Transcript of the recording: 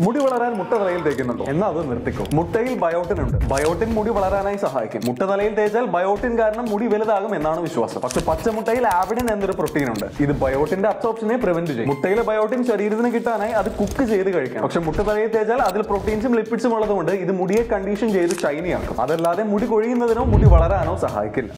മുടി വളരാൻ മുട്ട തലയിൽ തേക്കുന്നുണ്ടോ? എന്നാൽ അത് നിർത്തിക്കോ. മുട്ടയിൽ ബയോട്ടിൻ ഉണ്ട്. ബയോട്ടിൻ മുടി വളരാനായി സഹായിക്കും. മുട്ട തലയിൽ തേച്ചാൽ ബയോട്ടിൻ കാരണം മുടി വലുതാകും എന്നാണ് വിശ്വാസം. പക്ഷെ പച്ചമുട്ടയിൽ ആവിഡിൻ എന്നൊരു പ്രോട്ടീൻ ഉണ്ട്. ഇത് ബയോട്ടിന്റെ അബ്സോർപ്ഷനെ പ്രിവെന്റ് ചെയ്യും. മുട്ടയിലെ ബയോട്ടിൻ ശരീരത്തിന് കിട്ടാനായി അത് കുക്ക് ചെയ്ത് കഴിക്കണം. പക്ഷെ മുട്ട തലയിൽ തേച്ചാൽ അതിൽ പ്രോട്ടീൻസും ലിപ്പിഡ്സും ഉള്ളതുകൊണ്ട് ഇത് മുടിയെ കണ്ടീഷൻ ചെയ്ത് ഷൈനി ആക്കും. അതല്ലാതെ മുടി കൊഴിയുന്നതിനോ മുടി വളരാനോ സഹായിക്കില്ല.